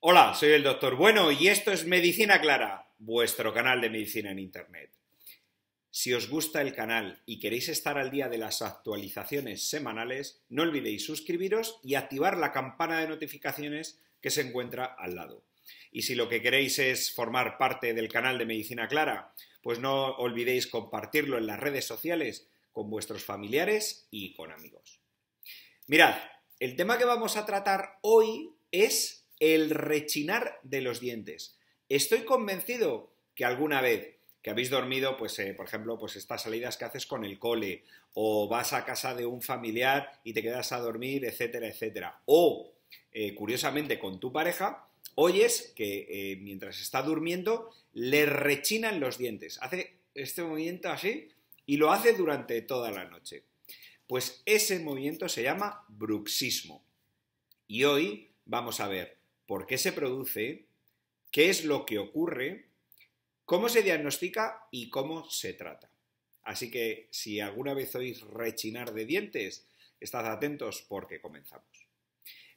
Hola, soy el doctor Bueno y esto es Medicina Clara, vuestro canal de medicina en Internet. Si os gusta el canal y queréis estar al día de las actualizaciones semanales, no olvidéis suscribiros y activar la campana de notificaciones que se encuentra al lado. Y si lo que queréis es formar parte del canal de Medicina Clara, pues no olvidéis compartirlo en las redes sociales con vuestros familiares y con amigos. Mirad, el tema que vamos a tratar hoy es el rechinar de los dientes. Estoy convencido que alguna vez que habéis dormido, pues, eh, por ejemplo, pues estas salidas que haces con el cole, o vas a casa de un familiar y te quedas a dormir, etcétera, etcétera. O, eh, curiosamente, con tu pareja, oyes que eh, mientras está durmiendo le rechinan los dientes. Hace este movimiento así y lo hace durante toda la noche. Pues ese movimiento se llama bruxismo. Y hoy vamos a ver por qué se produce, qué es lo que ocurre, cómo se diagnostica y cómo se trata. Así que si alguna vez oís rechinar de dientes, estad atentos porque comenzamos.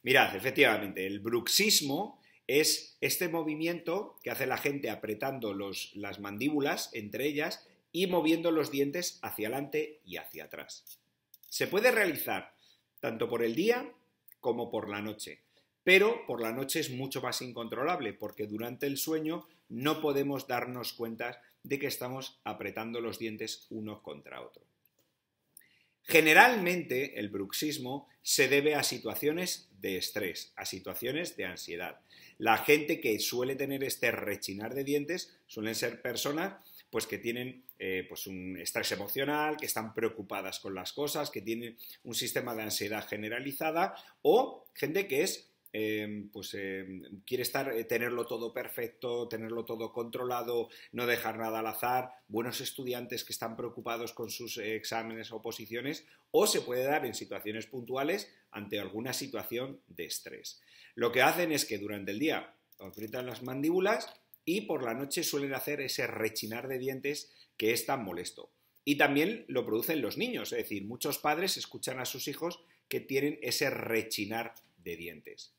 Mirad, efectivamente, el bruxismo es este movimiento que hace la gente apretando las mandíbulas entre ellas y moviendo los dientes hacia adelante y hacia atrás. Se puede realizar tanto por el día como por la noche pero por la noche es mucho más incontrolable porque durante el sueño no podemos darnos cuenta de que estamos apretando los dientes uno contra otro. Generalmente el bruxismo se debe a situaciones de estrés, a situaciones de ansiedad. La gente que suele tener este rechinar de dientes suelen ser personas pues que tienen eh, pues un estrés emocional, que están preocupadas con las cosas, que tienen un sistema de ansiedad generalizada o gente que es Em, pues em, quiere estar, eh, tenerlo todo perfecto, tenerlo todo controlado, no dejar nada al azar, buenos estudiantes que están preocupados con sus eh, exámenes o posiciones, o se puede dar en situaciones puntuales ante alguna situación de estrés. Lo que hacen es que durante el día aprietan las mandíbulas y por la noche suelen hacer ese rechinar de dientes que es tan molesto. Y también lo producen los niños, es decir, muchos padres escuchan a sus hijos que tienen ese rechinar de dientes.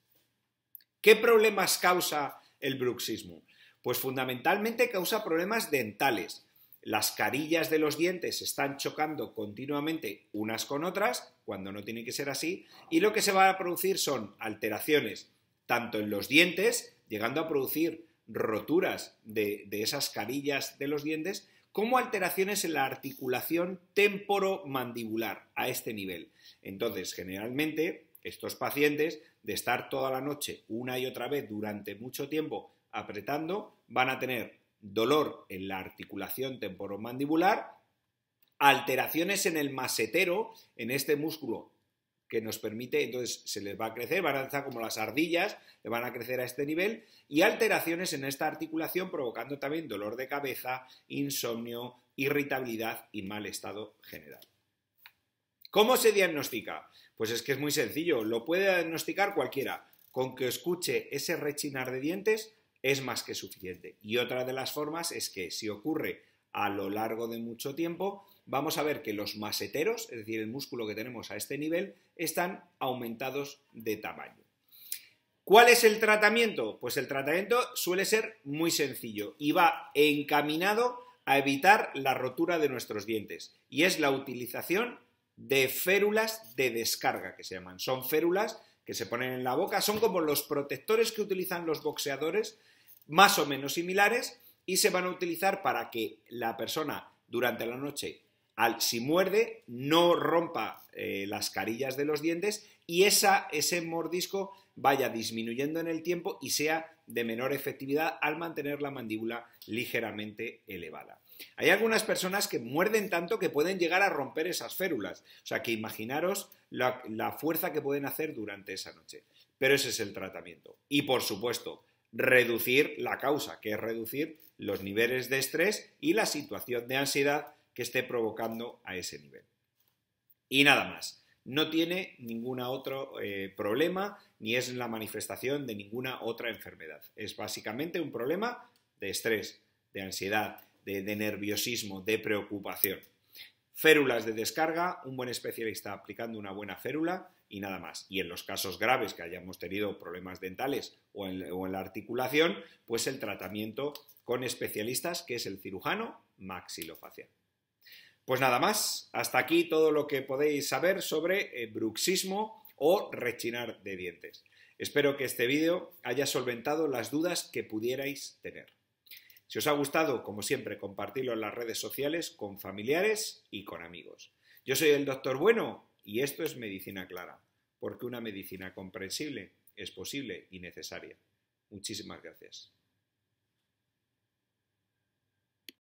¿Qué problemas causa el bruxismo? Pues fundamentalmente causa problemas dentales. Las carillas de los dientes están chocando continuamente unas con otras, cuando no tiene que ser así, y lo que se va a producir son alteraciones tanto en los dientes, llegando a producir roturas de, de esas carillas de los dientes, como alteraciones en la articulación temporomandibular a este nivel. Entonces, generalmente, estos pacientes de estar toda la noche una y otra vez durante mucho tiempo apretando, van a tener dolor en la articulación temporomandibular, alteraciones en el masetero, en este músculo que nos permite, entonces se les va a crecer, van a estar como las ardillas, le van a crecer a este nivel, y alteraciones en esta articulación provocando también dolor de cabeza, insomnio, irritabilidad y mal estado general. ¿Cómo se diagnostica? Pues es que es muy sencillo, lo puede diagnosticar cualquiera. Con que escuche ese rechinar de dientes es más que suficiente. Y otra de las formas es que si ocurre a lo largo de mucho tiempo, vamos a ver que los maseteros, es decir, el músculo que tenemos a este nivel, están aumentados de tamaño. ¿Cuál es el tratamiento? Pues el tratamiento suele ser muy sencillo y va encaminado a evitar la rotura de nuestros dientes y es la utilización de férulas de descarga, que se llaman. Son férulas que se ponen en la boca, son como los protectores que utilizan los boxeadores, más o menos similares, y se van a utilizar para que la persona durante la noche, al, si muerde, no rompa eh, las carillas de los dientes y esa, ese mordisco vaya disminuyendo en el tiempo y sea de menor efectividad al mantener la mandíbula ligeramente elevada. Hay algunas personas que muerden tanto que pueden llegar a romper esas férulas. O sea, que imaginaros la, fuerza que pueden hacer durante esa noche. Pero ese es el tratamiento. Y por supuesto, reducir la causa, que es reducir los niveles de estrés y la situación de ansiedad que esté provocando a ese nivel. Y nada más. No tiene ningún otro eh, problema ni es la manifestación de ninguna otra enfermedad. Es básicamente un problema de estrés, de ansiedad, de, nerviosismo, de preocupación. Férulas de descarga, un buen especialista aplicando una buena férula y nada más. Y en los casos graves que hayamos tenido problemas dentales o en, la articulación, pues el tratamiento con especialistas que es el cirujano maxilofacial. Pues nada más, hasta aquí todo lo que podéis saber sobre eh, bruxismo o rechinar de dientes. Espero que este vídeo haya solventado las dudas que pudierais tener. Si os ha gustado, como siempre, compartirlo en las redes sociales con familiares y con amigos. Yo soy el doctor Bueno y esto es Medicina Clara, porque una medicina comprensible es posible y necesaria. Muchísimas gracias.